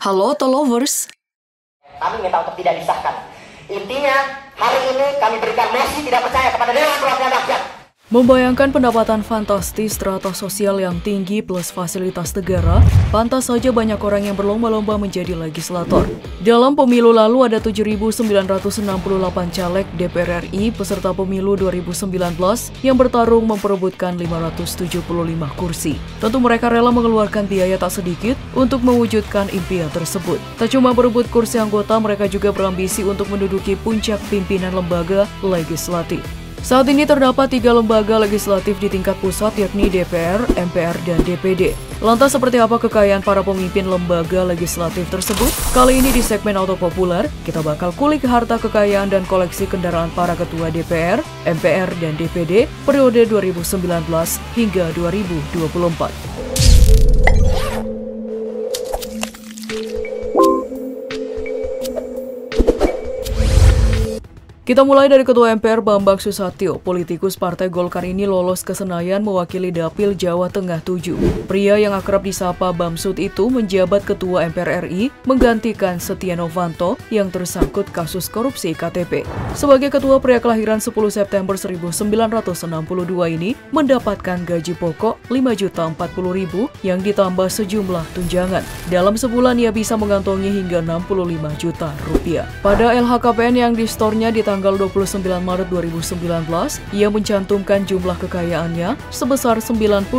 Halo Tolovers, Kami minta untuk tidak disahkan. Intinya, hari ini kami berikan mosi tidak percaya kepada Dewan Perwakilan Rakyat. Membayangkan pendapatan fantastis strata sosial yang tinggi plus fasilitas negara, pantas saja banyak orang yang berlomba-lomba menjadi legislator. Dalam pemilu lalu ada 7.968 caleg DPR RI peserta pemilu 2019 yang bertarung memperebutkan 575 kursi. Tentu mereka rela mengeluarkan biaya tak sedikit untuk mewujudkan impian tersebut. Tak cuma berebut kursi anggota, mereka juga berambisi untuk menduduki puncak pimpinan lembaga legislatif. Saat ini terdapat tiga lembaga legislatif di tingkat pusat yakni DPR, MPR, dan DPD. Lantas seperti apa kekayaan para pemimpin lembaga legislatif tersebut? Kali ini di segmen Auto Populer, kita bakal kulik harta kekayaan dan koleksi kendaraan para ketua DPR, MPR, dan DPD periode 2019 hingga 2024. Kita mulai dari Ketua MPR Bambang Susatyo. Politikus Partai Golkar ini lolos ke Senayan mewakili Dapil Jawa Tengah 7. Pria yang akrab disapa Bamsud itu menjabat Ketua MPR RI menggantikan Setia Novanto yang tersangkut kasus korupsi KTP. Sebagai Ketua pria kelahiran 10 September 1962 ini mendapatkan gaji pokok 5.040.000 yang ditambah sejumlah tunjangan. Dalam sebulan ia bisa mengantongi hingga 65 juta rupiah. Pada LHKPN yang di store-nya tanggal 29 Maret 2019, ia mencantumkan jumlah kekayaannya sebesar 98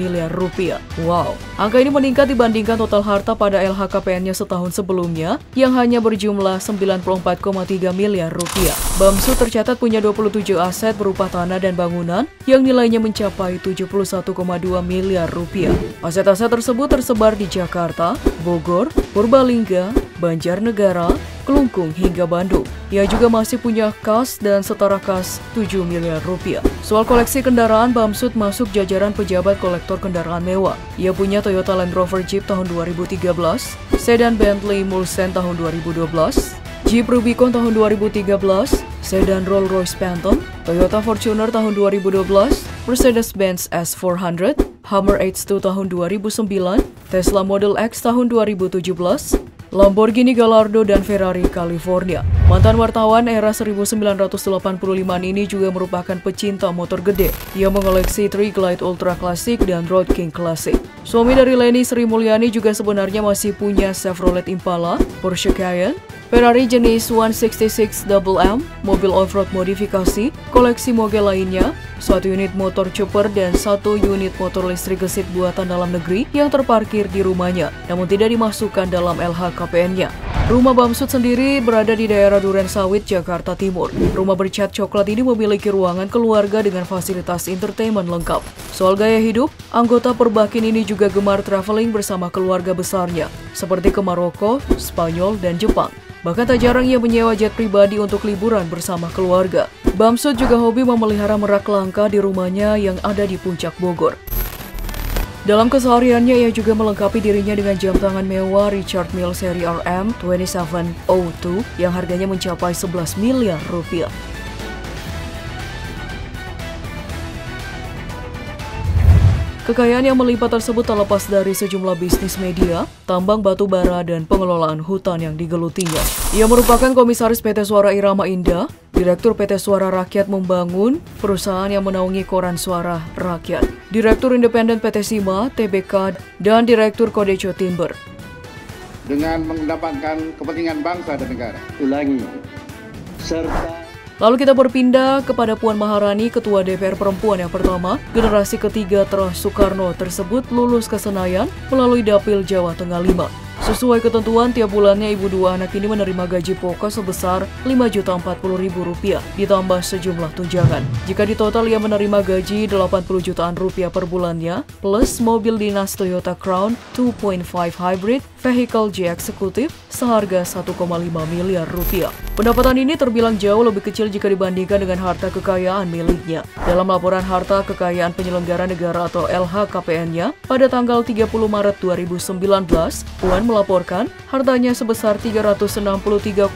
miliar rupiah. Wow, angka ini meningkat dibandingkan total harta pada LHKPN-nya setahun sebelumnya yang hanya berjumlah 94,3 miliar rupiah. Bamsu tercatat punya 27 aset berupa tanah dan bangunan yang nilainya mencapai 71,2 miliar rupiah. Aset-aset tersebut tersebar di Jakarta, Bogor, Purbalingga, Banjarnegara, Kelungkung hingga Bandung. Ia juga masih punya kas dan setara kas 7 miliar rupiah. Soal koleksi kendaraan, Bamsud masuk jajaran pejabat kolektor kendaraan mewah. Ia punya Toyota Land Rover Jeep tahun 2013, sedan Bentley Mulsanne tahun 2012, Jeep Rubicon tahun 2013, sedan Rolls-Royce Phantom, Toyota Fortuner tahun 2012, Mercedes-Benz S400, Hummer H2 tahun 2009, Tesla Model X tahun 2017, Lamborghini Gallardo dan Ferrari California. Mantan wartawan era 1985 ini juga merupakan pecinta motor gede. Ia mengoleksi Tree Glide Ultra Classic dan Road King Classic. Suami dari Leni Sri Mulyani juga sebenarnya masih punya Chevrolet Impala, Porsche Cayenne, Ferrari jenis 166 MM, mobil off-road modifikasi, koleksi moge lainnya, satu unit motor chopper dan satu unit motor listrik gesit buatan dalam negeri yang terparkir di rumahnya, namun tidak dimasukkan dalam LHKPN-nya. Rumah Bamsud sendiri berada di daerah Duren Sawit, Jakarta Timur. Rumah bercat coklat ini memiliki ruangan keluarga dengan fasilitas entertainment lengkap. Soal gaya hidup, anggota perbakin ini juga gemar traveling bersama keluarga besarnya, seperti ke Maroko, Spanyol, dan Jepang. Bahkan tak jarang ia menyewa jet pribadi untuk liburan bersama keluarga. Bamsud juga hobi memelihara merak langka di rumahnya yang ada di puncak Bogor. Dalam kesehariannya, ia juga melengkapi dirinya dengan jam tangan mewah Richard Mille seri RM 2702 yang harganya mencapai 11 miliar rupiah. Kekayaan yang melimpah tersebut terlepas dari sejumlah bisnis media, tambang batu bara, dan pengelolaan hutan yang digelutinya. Ia merupakan komisaris PT Suara Irama Indah, Direktur PT Suara Rakyat Membangun, perusahaan yang menaungi Koran Suara Rakyat, Direktur Independen PT Sima, TBK, dan Direktur Kodeco Timber. dengan mendapatkan kepentingan bangsa dan negara. ulangi serta Lalu kita berpindah kepada Puan Maharani, Ketua DPR Perempuan yang pertama, generasi ketiga terah Soekarno tersebut lulus ke Senayan melalui Dapil Jawa Tengah 5. Sesuai ketentuan, tiap bulannya ibu dua anak ini menerima gaji pokok sebesar Rp5.040.000 ditambah sejumlah tunjangan. Jika di total ia menerima gaji 80 jutaan rupiah per bulannya, plus mobil dinas Toyota Crown 2.5 Hybrid Vehicle G Eksekutif seharga 1,5 miliar rupiah. Pendapatan ini terbilang jauh lebih kecil jika dibandingkan dengan harta kekayaan miliknya. Dalam laporan harta kekayaan penyelenggara negara atau LHKPN-nya pada tanggal 30 Maret 2019, Puan melaporkan hartanya sebesar 363,7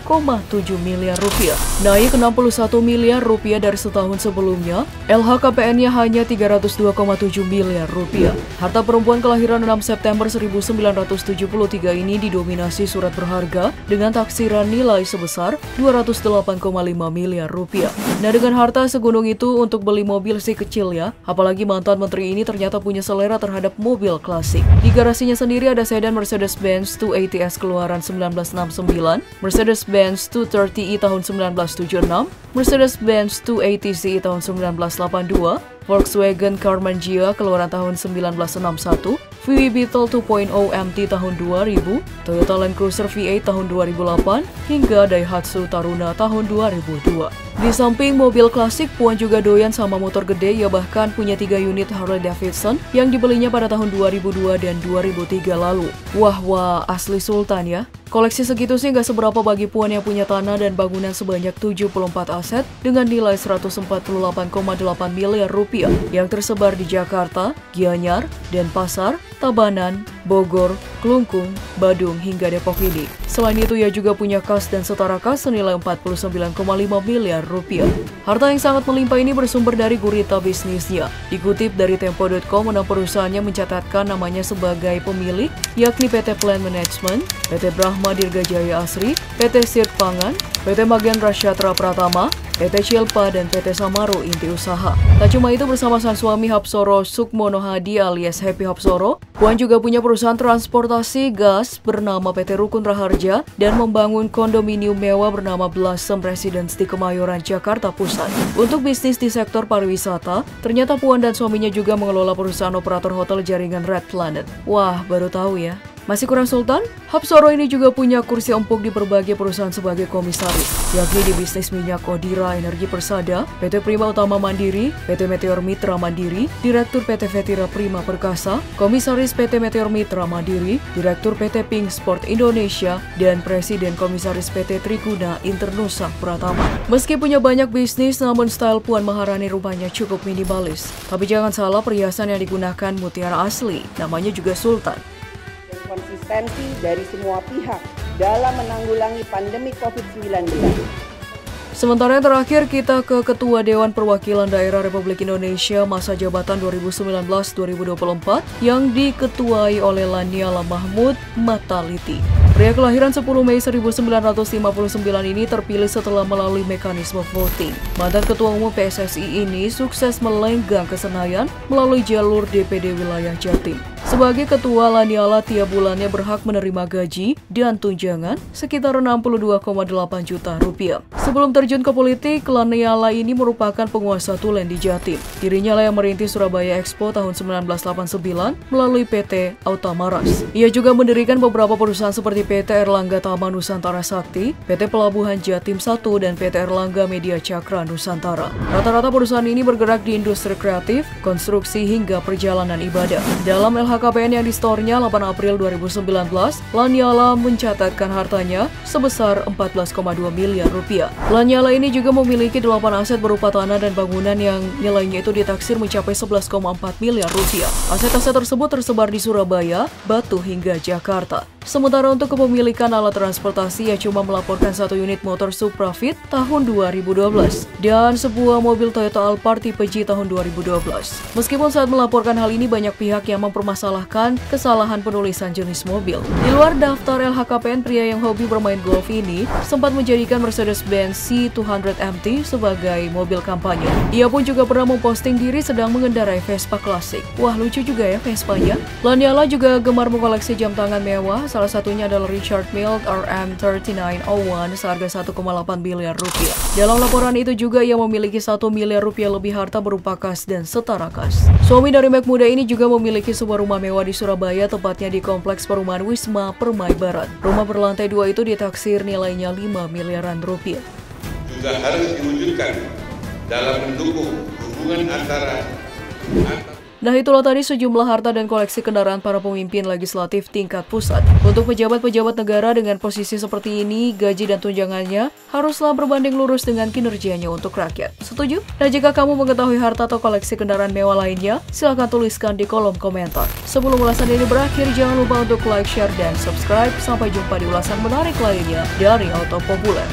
miliar rupiah, naik 61 miliar rupiah dari setahun sebelumnya. LHKPN-nya hanya 302,7 miliar rupiah. Harta perempuan kelahiran 6 September 1973 ini didominasi surat berharga dengan taksiran nilai sebesar 208,5 miliar rupiah. Nah dengan harta segunung itu untuk beli mobil si kecil ya, apalagi mantan menteri ini ternyata punya selera terhadap mobil klasik. Di garasinya sendiri ada sedan Mercedes-Benz 280S keluaran 1969, Mercedes-Benz 230i tahun 1976, Mercedes-Benz 280 tahun 1982, Volkswagen Carman Gia keluaran tahun 1961, VW Beetle 2.0 MT tahun 2000, Toyota Land Cruiser V8 tahun 2008, hingga Daihatsu Taruna tahun 2002. Di samping mobil klasik, Puan juga doyan sama motor gede, ia bahkan punya tiga unit Harley Davidson yang dibelinya pada tahun 2002 dan 2003 lalu. Wah wah, asli sultan ya. Koleksi segitu sih nggak seberapa bagi Puan yang punya tanah dan bangunan sebanyak 74 aset dengan nilai 148,8 miliar rupiah yang tersebar di Jakarta, Gianyar, Denpasar, Tabanan, Bogor, Klungkung, Badung hingga Depok ini. Selain itu ia juga punya kas dan setara kas senilai 49,5 miliar rupiah. Harta yang sangat melimpah ini bersumber dari gurita bisnisnya. Dikutip dari Tempo.com, enam perusahaannya mencatatkan namanya sebagai pemilik, yakni PT Plan Management, PT Brahma Dirgajaya Asri, PT Sirk Pangan, PT Magen Rasyatra Pratama, PT Shilpa dan PT Samaro Inti Usaha. Tak cuma itu bersama sang suami Hapsoro Sukmono Hadi alias Happy Hapsoro, Puan juga punya perusahaan transportasi gas bernama PT Rukun Raharja dan membangun kondominium mewah bernama Blossom Residence di Kemayoran, Jakarta Pusat. Untuk bisnis di sektor pariwisata, ternyata Puan dan suaminya juga mengelola perusahaan operator hotel jaringan Red Planet. Wah, baru tahu ya. Masih kurang sultan? Hapsoro ini juga punya kursi empuk di berbagai perusahaan sebagai komisaris, yakni di bisnis minyak Odira Energi Persada, PT Prima Utama Mandiri, PT Meteor Mitra Mandiri, Direktur PT Vetira Prima Perkasa, Komisaris PT Meteor Mitra Mandiri, Direktur PT Pink Sport Indonesia, dan Presiden Komisaris PT Triguna Internusa Pratama. Meski punya banyak bisnis, namun style Puan Maharani rupanya cukup minimalis. Tapi jangan salah perhiasan yang digunakan mutiara asli, namanya juga Sultan konsistensi dari semua pihak dalam menanggulangi pandemi COVID-19. Sementara yang terakhir kita ke Ketua Dewan Perwakilan Daerah Republik Indonesia masa jabatan 2019-2024 yang diketuai oleh Lanyala Mahmud Mataliti. Pria kelahiran 10 Mei 1959 ini terpilih setelah melalui mekanisme voting. Mantan Ketua Umum PSSI ini sukses melenggang ke Senayan melalui jalur DPD wilayah Jatim. Sebagai ketua, Lanyala tiap bulannya berhak menerima gaji dan tunjangan sekitar 62,8 juta rupiah. Sebelum terjun ke politik, Lanyala ini merupakan penguasa tulen di Jatim. Dirinya lah yang merintis Surabaya Expo tahun 1989 melalui PT Autamaras. Ia juga mendirikan beberapa perusahaan seperti PT Erlangga Taman Nusantara Sakti, PT Pelabuhan Jatim 1, dan PT Erlangga Media Cakra Nusantara. Rata-rata perusahaan ini bergerak di industri kreatif, konstruksi, hingga perjalanan ibadah. Dalam LHKPN yang di store-nya 8 April 2019, Lanyala mencatatkan hartanya sebesar 14,2 miliar rupiah. Lanyala ini juga memiliki 8 aset berupa tanah dan bangunan yang nilainya itu ditaksir mencapai 11,4 miliar rupiah. Aset-aset tersebut tersebar di Surabaya, Batu, hingga Jakarta. Sementara untuk kepemilikan alat transportasi, ia cuma melaporkan satu unit motor Supra Fit tahun 2012 dan sebuah mobil Toyota Alphard tipe G tahun 2012. Meskipun saat melaporkan hal ini banyak pihak yang mempermasalahkan kesalahan penulisan jenis mobil. Di luar daftar LHKPN, pria yang hobi bermain golf ini sempat menjadikan Mercedes-Benz C200 MT sebagai mobil kampanye. Ia pun juga pernah memposting diri sedang mengendarai Vespa klasik. Wah, lucu juga ya Vespanya. Lanyala juga gemar mengoleksi jam tangan mewah Salah satunya adalah Richard Mille RM3901 seharga 1,8 miliar rupiah. Dalam laporan itu juga ia memiliki 1 miliar rupiah lebih harta berupa kas dan setara kas. Suami dari Mac muda ini juga memiliki sebuah rumah mewah di Surabaya, tepatnya di Kompleks Perumahan Wisma Permai Barat. Rumah berlantai dua itu ditaksir nilainya 5 miliaran rupiah. Juga harus diwujudkan dalam mendukung hubungan antara, antara Nah itulah tadi sejumlah harta dan koleksi kendaraan para pemimpin legislatif tingkat pusat. Untuk pejabat-pejabat negara dengan posisi seperti ini, gaji dan tunjangannya haruslah berbanding lurus dengan kinerjanya untuk rakyat. Setuju? Nah jika kamu mengetahui harta atau koleksi kendaraan mewah lainnya, silahkan tuliskan di kolom komentar. Sebelum ulasan ini berakhir, jangan lupa untuk like, share, dan subscribe. Sampai jumpa di ulasan menarik lainnya dari Auto Populer.